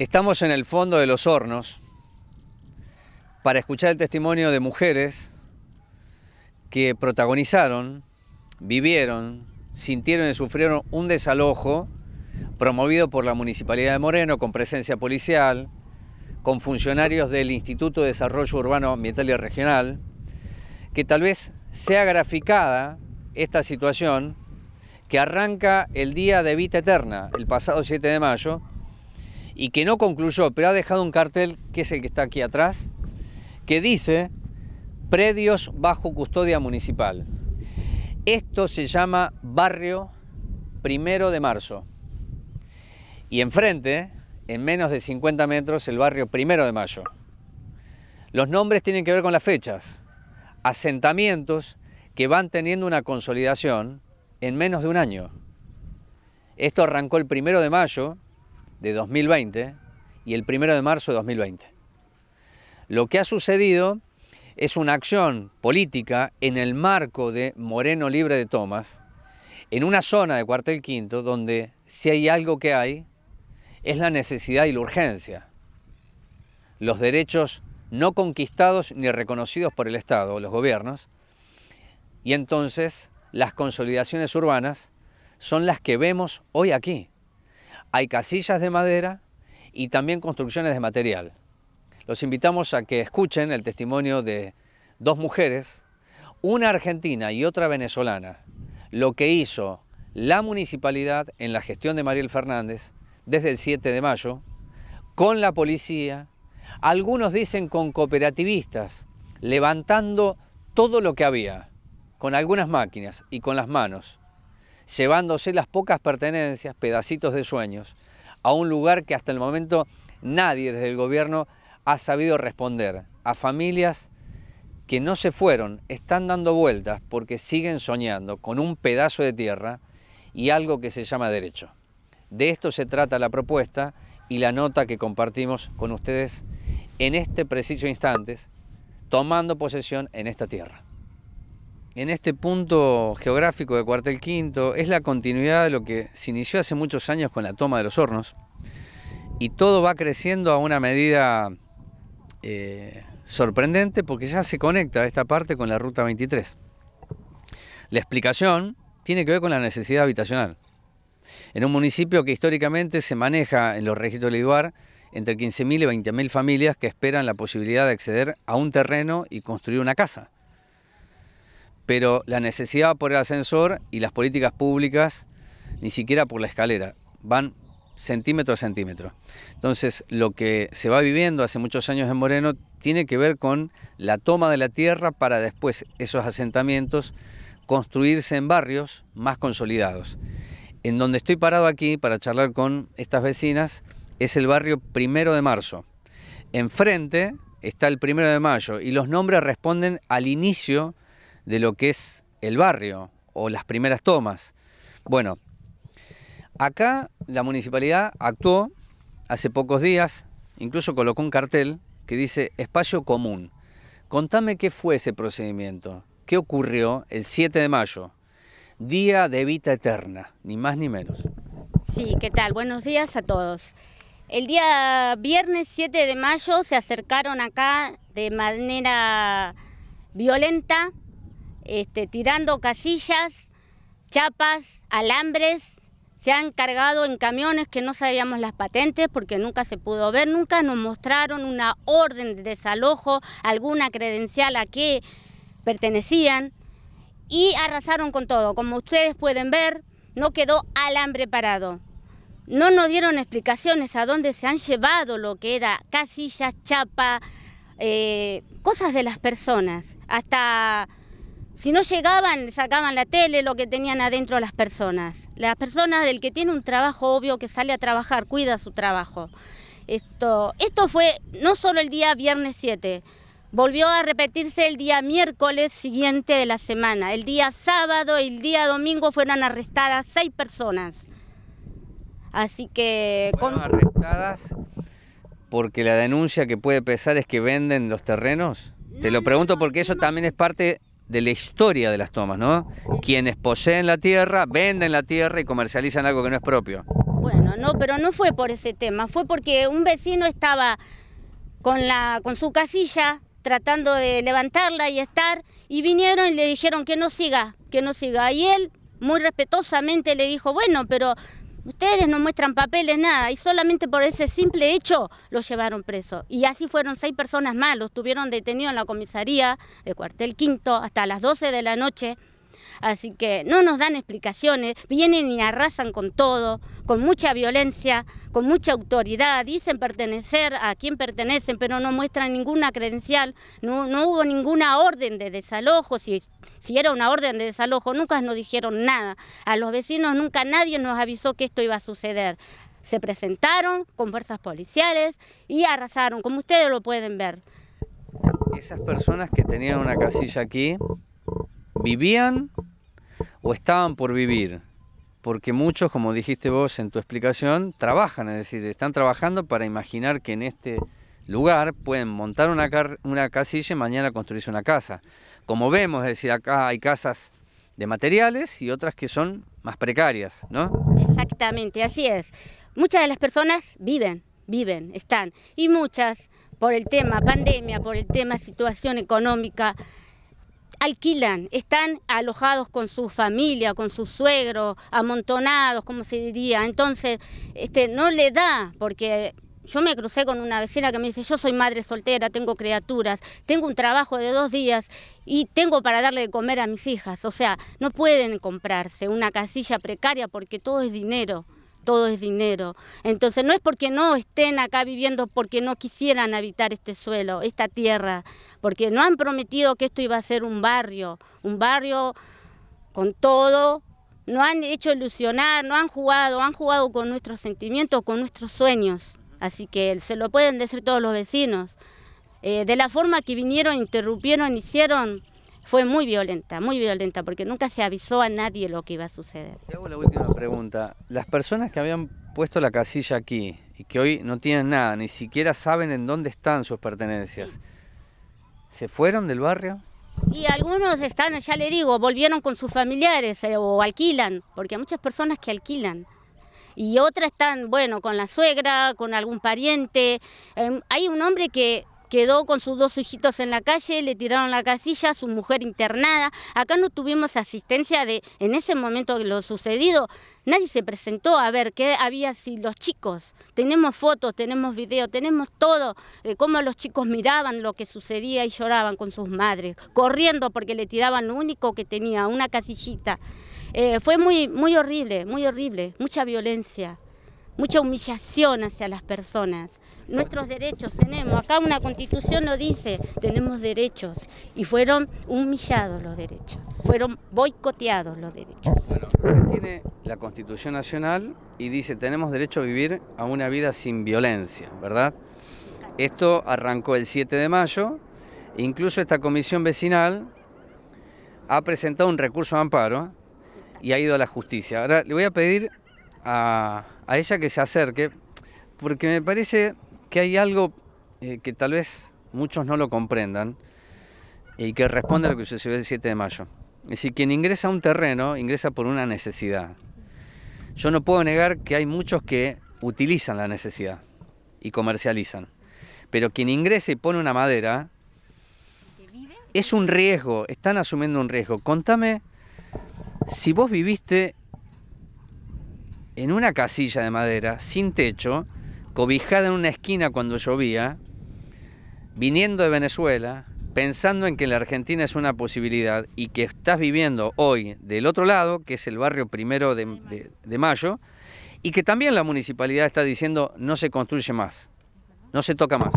Estamos en el fondo de los hornos para escuchar el testimonio de mujeres que protagonizaron, vivieron, sintieron y sufrieron un desalojo promovido por la Municipalidad de Moreno con presencia policial, con funcionarios del Instituto de Desarrollo Urbano Ambiental y Regional, que tal vez sea graficada esta situación que arranca el día de Vita Eterna, el pasado 7 de mayo, y que no concluyó, pero ha dejado un cartel, que es el que está aquí atrás, que dice predios bajo custodia municipal. Esto se llama barrio primero de marzo. Y enfrente, en menos de 50 metros, el barrio primero de mayo. Los nombres tienen que ver con las fechas. Asentamientos que van teniendo una consolidación en menos de un año. Esto arrancó el primero de mayo de 2020 y el primero de marzo de 2020. Lo que ha sucedido es una acción política en el marco de Moreno Libre de Tomás, en una zona de Cuartel Quinto donde si hay algo que hay es la necesidad y la urgencia. Los derechos no conquistados ni reconocidos por el Estado, los gobiernos, y entonces las consolidaciones urbanas son las que vemos hoy aquí. Hay casillas de madera y también construcciones de material. Los invitamos a que escuchen el testimonio de dos mujeres, una argentina y otra venezolana, lo que hizo la municipalidad en la gestión de Mariel Fernández desde el 7 de mayo, con la policía, algunos dicen con cooperativistas, levantando todo lo que había con algunas máquinas y con las manos, llevándose las pocas pertenencias, pedacitos de sueños, a un lugar que hasta el momento nadie desde el gobierno ha sabido responder, a familias que no se fueron, están dando vueltas porque siguen soñando con un pedazo de tierra y algo que se llama derecho. De esto se trata la propuesta y la nota que compartimos con ustedes en este preciso instante, tomando posesión en esta tierra en este punto geográfico de Cuartel Quinto es la continuidad de lo que se inició hace muchos años con la toma de los hornos y todo va creciendo a una medida eh, sorprendente porque ya se conecta esta parte con la Ruta 23. La explicación tiene que ver con la necesidad habitacional. En un municipio que históricamente se maneja en los registros de Liduar entre 15.000 y 20.000 familias que esperan la posibilidad de acceder a un terreno y construir una casa pero la necesidad por el ascensor y las políticas públicas ni siquiera por la escalera, van centímetro a centímetro. Entonces, lo que se va viviendo hace muchos años en Moreno tiene que ver con la toma de la tierra para después esos asentamientos construirse en barrios más consolidados. En donde estoy parado aquí para charlar con estas vecinas es el barrio Primero de Marzo. Enfrente está el Primero de Mayo y los nombres responden al inicio de lo que es el barrio o las primeras tomas. Bueno, acá la municipalidad actuó hace pocos días, incluso colocó un cartel que dice espacio común. Contame qué fue ese procedimiento, qué ocurrió el 7 de mayo, día de vida eterna, ni más ni menos. Sí, ¿qué tal? Buenos días a todos. El día viernes 7 de mayo se acercaron acá de manera violenta este, tirando casillas, chapas, alambres, se han cargado en camiones que no sabíamos las patentes porque nunca se pudo ver, nunca nos mostraron una orden de desalojo, alguna credencial a qué pertenecían y arrasaron con todo. Como ustedes pueden ver, no quedó alambre parado. No nos dieron explicaciones a dónde se han llevado lo que era casillas, chapa, eh, cosas de las personas. Hasta si no llegaban, sacaban la tele, lo que tenían adentro las personas. Las personas, el que tiene un trabajo obvio que sale a trabajar, cuida su trabajo. Esto, esto fue no solo el día viernes 7, volvió a repetirse el día miércoles siguiente de la semana. El día sábado y el día domingo fueron arrestadas seis personas. Así que... ¿Fueron arrestadas porque la denuncia que puede pesar es que venden los terrenos? Te lo pregunto porque eso también es parte de la historia de las tomas, ¿no? Quienes poseen la tierra, venden la tierra y comercializan algo que no es propio. Bueno, no, pero no fue por ese tema, fue porque un vecino estaba con, la, con su casilla tratando de levantarla y estar, y vinieron y le dijeron que no siga, que no siga. Y él muy respetuosamente le dijo, bueno, pero ustedes no muestran papeles, nada, y solamente por ese simple hecho lo llevaron preso. Y así fueron seis personas más, los tuvieron detenidos en la comisaría de cuartel quinto hasta las 12 de la noche. Así que no nos dan explicaciones, vienen y arrasan con todo, con mucha violencia, con mucha autoridad, dicen pertenecer a quién pertenecen, pero no muestran ninguna credencial, no, no hubo ninguna orden de desalojo, si, si era una orden de desalojo, nunca nos dijeron nada. A los vecinos nunca nadie nos avisó que esto iba a suceder. Se presentaron con fuerzas policiales y arrasaron, como ustedes lo pueden ver. Esas personas que tenían una casilla aquí, ¿vivían o estaban por vivir, porque muchos, como dijiste vos en tu explicación, trabajan, es decir, están trabajando para imaginar que en este lugar pueden montar una, una casilla y mañana construirse una casa. Como vemos, es decir, acá hay casas de materiales y otras que son más precarias, ¿no? Exactamente, así es. Muchas de las personas viven, viven, están, y muchas por el tema pandemia, por el tema situación económica, alquilan, están alojados con su familia, con su suegro, amontonados, como se diría. Entonces, este, no le da, porque yo me crucé con una vecina que me dice, yo soy madre soltera, tengo criaturas, tengo un trabajo de dos días y tengo para darle de comer a mis hijas. O sea, no pueden comprarse una casilla precaria porque todo es dinero todo es dinero. Entonces no es porque no estén acá viviendo porque no quisieran habitar este suelo, esta tierra, porque no han prometido que esto iba a ser un barrio, un barrio con todo, no han hecho ilusionar, no han jugado, han jugado con nuestros sentimientos, con nuestros sueños. Así que se lo pueden decir todos los vecinos. Eh, de la forma que vinieron, interrumpieron, hicieron, fue muy violenta, muy violenta, porque nunca se avisó a nadie lo que iba a suceder. Te hago la última pregunta. Las personas que habían puesto la casilla aquí y que hoy no tienen nada, ni siquiera saben en dónde están sus pertenencias, ¿se fueron del barrio? Y algunos están, ya le digo, volvieron con sus familiares eh, o alquilan, porque hay muchas personas que alquilan. Y otras están, bueno, con la suegra, con algún pariente. Em, hay un hombre que quedó con sus dos hijitos en la calle, le tiraron la casilla, su mujer internada. Acá no tuvimos asistencia de, en ese momento de lo sucedido, nadie se presentó a ver qué había si los chicos. Tenemos fotos, tenemos videos, tenemos todo de cómo los chicos miraban lo que sucedía y lloraban con sus madres, corriendo porque le tiraban lo único que tenía, una casillita. Eh, fue muy, muy horrible, muy horrible, mucha violencia mucha humillación hacia las personas. Nuestros derechos tenemos, acá una constitución lo dice, tenemos derechos y fueron humillados los derechos, fueron boicoteados los derechos. Bueno, tiene la constitución nacional y dice tenemos derecho a vivir a una vida sin violencia, ¿verdad? Esto arrancó el 7 de mayo, incluso esta comisión vecinal ha presentado un recurso de amparo y ha ido a la justicia. Ahora le voy a pedir a, ella que se acerque, porque me parece que hay algo eh, que tal vez muchos no lo comprendan y que responde a lo que sucedió el 7 de mayo. Es decir, quien ingresa a un terreno ingresa por una necesidad. Yo no puedo negar que hay muchos que utilizan la necesidad y comercializan. Pero quien ingresa y pone una madera es un riesgo, están asumiendo un riesgo. Contame si vos viviste en una casilla de madera, sin techo, cobijada en una esquina cuando llovía, viniendo de Venezuela, pensando en que la Argentina es una posibilidad y que estás viviendo hoy del otro lado, que es el barrio primero de, Mayo, y que también la municipalidad está diciendo no se construye más, no se toca más.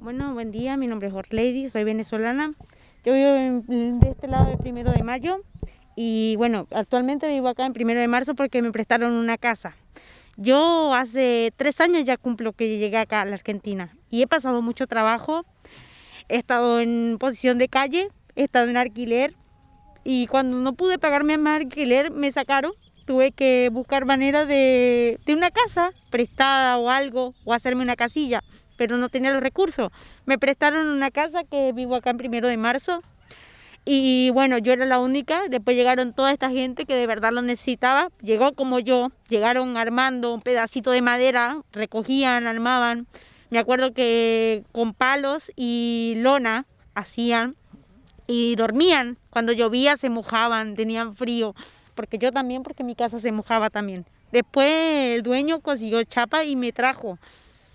Bueno, buen día, mi nombre es Jorge Lady, soy venezolana. Yo vivo de este lado del primero de mayo y bueno, actualmente vivo acá en primero de marzo porque me prestaron una casa. Yo hace tres años ya cumplo que llegué acá a la Argentina y he pasado mucho trabajo. He estado en posición de calle, he estado en alquiler y cuando no pude pagarme más alquiler me sacaron. Tuve que buscar manera de, de una casa prestada o algo o hacerme una casilla, pero no tenía los recursos. Me prestaron una casa que vivo acá en primero de marzo Y bueno, yo era la única, después llegaron toda esta gente que de verdad lo necesitaba, llegó como yo, llegaron armando un pedacito de madera, recogían, armaban, me acuerdo que con palos y lona hacían y dormían, cuando llovía se mojaban, tenían frío, porque yo también, porque mi casa se mojaba también. Después el dueño consiguió chapa y me trajo.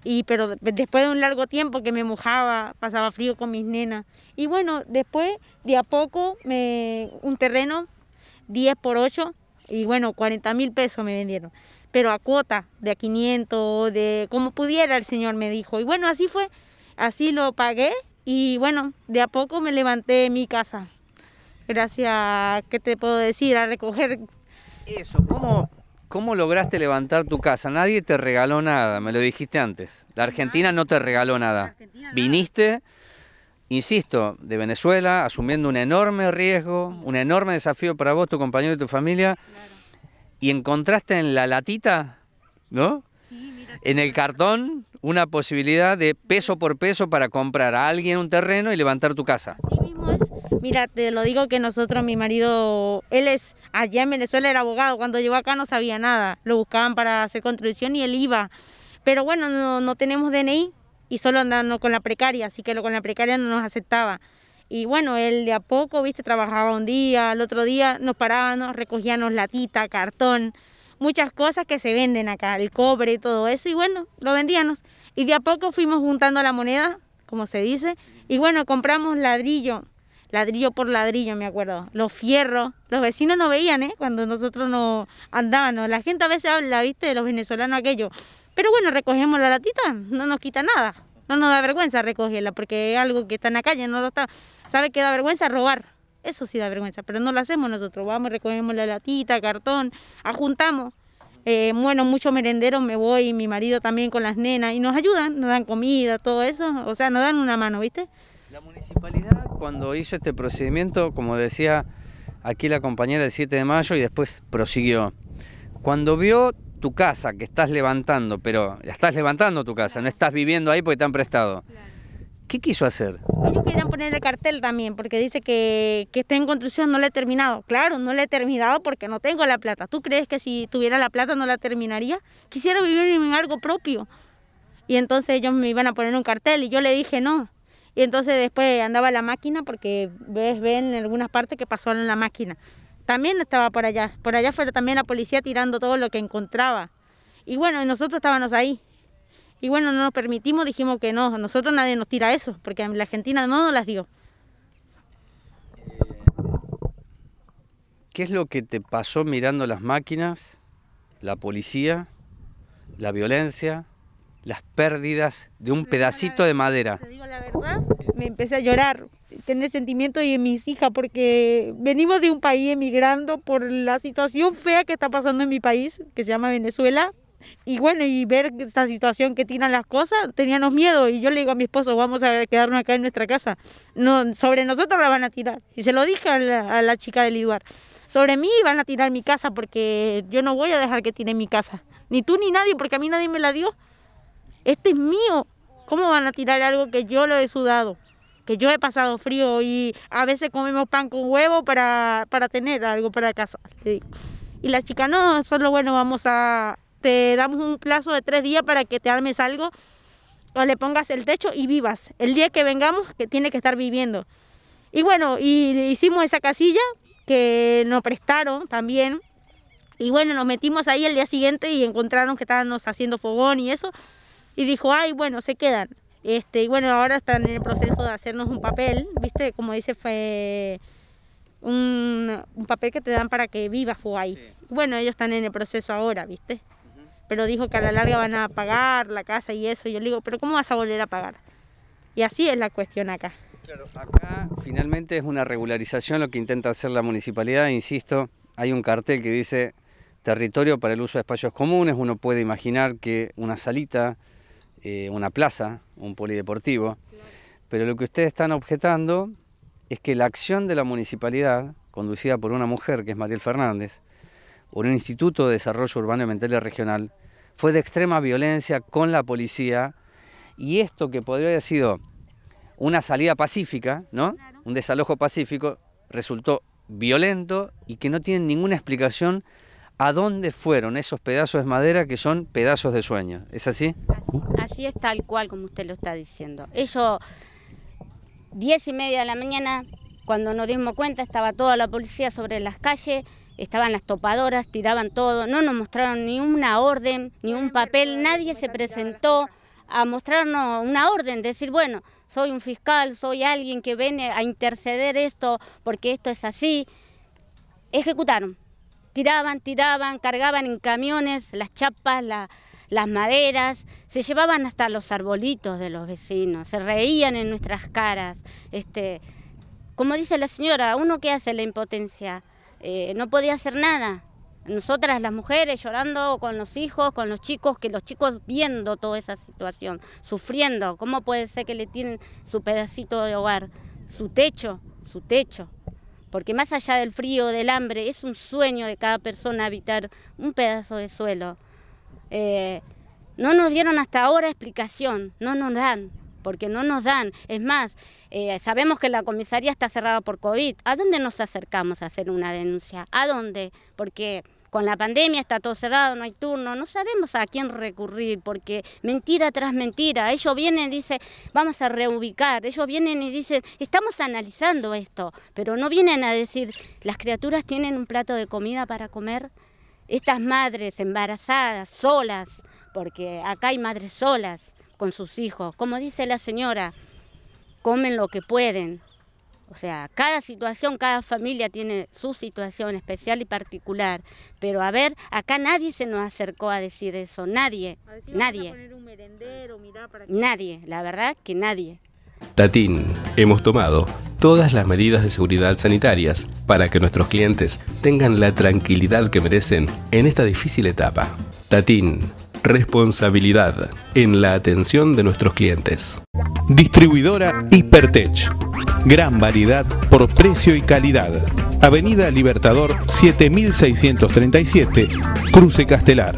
Y, pero después de un largo tiempo que me mojaba, pasaba frío con mis nenas. Y bueno, después de a poco me, un terreno 10 por 8 y bueno, 40 mil pesos me vendieron. Pero a cuota, de a 500, de como pudiera el señor me dijo. Y bueno, así fue, así lo pagué y bueno, de a poco me levanté mi casa. Gracias, ¿qué te puedo decir? A recoger. Eso, ¿cómo, ¿Cómo lograste levantar tu casa? Nadie te regaló nada, me lo dijiste antes. La Argentina no te regaló nada. Viniste, insisto, de Venezuela, asumiendo un enorme riesgo, un enorme desafío para vos, tu compañero y tu familia, y encontraste en la latita, ¿no? En el cartón una posibilidad de peso por peso para comprar a alguien un terreno y levantar tu casa. Mira, te lo digo que nosotros, mi marido, él es allá en Venezuela era abogado, cuando llegó acá no sabía nada, lo buscaban para hacer construcción y él iba. Pero bueno, no, tenemos DNI y solo andando con la precaria, así que lo con la precaria no nos aceptaba. Y bueno, él de a poco, viste, trabajaba un día, el otro día nos parábamos, recogíamos latita, cartón, muchas cosas que se venden acá, el cobre todo eso, y bueno, lo vendíamos. Y de a poco fuimos juntando la moneda, como se dice, y bueno, compramos ladrillo, ladrillo por ladrillo, me acuerdo. Los fierros, los vecinos no veían, ¿eh? Cuando nosotros no andábamos. La gente a veces habla, ¿viste? De los venezolanos aquello. Pero bueno, recogemos la latita, no nos quita nada. No nos da vergüenza recogerla, porque es algo que está en la calle, no lo está. ¿Sabe que da vergüenza robar? Eso sí da vergüenza, pero no lo hacemos nosotros. Vamos, recogemos la latita, cartón, ajuntamos. Eh, bueno, muchos merenderos me voy, mi marido también con las nenas, y nos ayudan, nos dan comida, todo eso. O sea, nos dan una mano, ¿viste? La municipalidad cuando hizo este procedimiento, como decía aquí la compañera el 7 de mayo y después prosiguió, cuando vio tu casa que estás levantando, pero ya estás levantando tu casa, no estás viviendo ahí porque te han prestado. ¿Qué quiso hacer? Ellos querían poner el cartel también, porque dice que, que está en construcción, no le he terminado. Claro, no le he terminado porque no tengo la plata. ¿Tú crees que si tuviera la plata no la terminaría? Quisiera vivir en algo propio. Y entonces ellos me iban a poner un cartel y yo le dije no. Y entonces después andaba la máquina porque ves, ven en algunas partes que pasó en la máquina. También estaba por allá. Por allá fue también la policía tirando todo lo que encontraba. Y bueno, nosotros estábamos ahí. Y bueno, no nos permitimos, dijimos que no, nosotros nadie nos tira eso, porque la Argentina no nos las dio. ¿Qué es lo que te pasó mirando las máquinas, la policía, la violencia? las pérdidas de un pedacito de madera. Te digo la verdad, me empecé a llorar, tener sentimiento en mis hijas, porque venimos de un país emigrando por la situación fea que está pasando en mi país, que se llama Venezuela. Y bueno, y ver esta situación que tiran las cosas, teníamos miedo. Y yo le digo a mi esposo, vamos a quedarnos acá en nuestra casa. No, sobre nosotros la van a tirar. Y se lo dije a la, chica del Iduar. Sobre mí van a tirar mi casa porque yo no voy a dejar que tiren mi casa. Ni tú ni nadie, porque a mí nadie me la dio este es mío. ¿Cómo van a tirar algo que yo lo he sudado? Que yo he pasado frío y a veces comemos pan con huevo para, para tener algo para casa. Y la chica, no, solo bueno, vamos a, te damos un plazo de tres días para que te armes algo o le pongas el techo y vivas. El día que vengamos, que tiene que estar viviendo. Y bueno, y hicimos esa casilla que nos prestaron también. Y bueno, nos metimos ahí el día siguiente y encontraron que estábamos haciendo fogón y eso y dijo, ay, bueno, se quedan. Este, y bueno, ahora están en el proceso de hacernos un papel, ¿viste? Como dice, fue un, papel que te dan para que vivas fue ahí. Bueno, ellos están en el proceso ahora, ¿viste? Pero dijo que a la larga van a pagar la casa y eso. Y yo le digo, pero ¿cómo vas a volver a pagar? Y así es la cuestión acá. Claro, acá finalmente es una regularización lo que intenta hacer la municipalidad, insisto, hay un cartel que dice territorio para el uso de espacios comunes, uno puede imaginar que una salita eh, una plaza, un polideportivo, pero lo que ustedes están objetando es que la acción de la municipalidad, conducida por una mujer que es Mariel Fernández, por un Instituto de Desarrollo Urbano y Mental Regional, fue de extrema violencia con la policía. Y esto que podría haber sido una salida pacífica, ¿no? Un desalojo pacífico, resultó violento y que no tienen ninguna explicación a dónde fueron esos pedazos de madera que son pedazos de sueño. ¿Es así? Así, es tal cual como usted lo está diciendo. Ellos, diez y media de la mañana, cuando nos dimos cuenta, estaba toda la policía sobre las calles, estaban las topadoras, tiraban todo, no nos mostraron ni una orden, ni un papel, nadie se presentó a mostrarnos una orden, decir, bueno, soy un fiscal, soy alguien que viene a interceder esto porque esto es así. Ejecutaron tiraban, tiraban, cargaban en camiones las chapas, las maderas, se llevaban hasta los arbolitos de los vecinos, se reían en nuestras caras. Este, como dice la señora, uno que hace la impotencia, eh, no podía hacer nada. Nosotras las mujeres llorando con los hijos, con los chicos, que los chicos viendo toda esa situación, sufriendo, ¿cómo puede ser que le tienen su pedacito de hogar, su techo, su techo? Porque más allá del frío, del hambre, es un sueño de cada persona habitar un pedazo de suelo. Eh, no nos dieron hasta ahora explicación, no nos dan, porque no nos dan. Es más, eh, sabemos que la comisaría está cerrada por COVID. ¿A dónde nos acercamos a hacer una denuncia? ¿A dónde? Porque con la pandemia está todo cerrado, no hay turno, no sabemos a quién recurrir, porque mentira tras mentira, ellos vienen y dicen, vamos a reubicar, ellos vienen y dicen, estamos analizando esto, pero no vienen a decir, las criaturas tienen un plato de comida para comer, estas madres embarazadas, solas, porque acá hay madres solas con sus hijos, como dice la señora, comen lo que pueden, o sea, cada situación, cada familia tiene su situación especial y particular. Pero a ver, acá nadie se nos acercó a decir eso, nadie, nadie. Nadie, la verdad que nadie. Tatín, hemos tomado todas las medidas de seguridad sanitarias para que nuestros clientes tengan la tranquilidad que merecen en esta difícil etapa. Tatín, responsabilidad en la atención de nuestros clientes. Distribuidora Hipertech Gran variedad por precio y calidad. Avenida Libertador 7637, Cruce Castelar.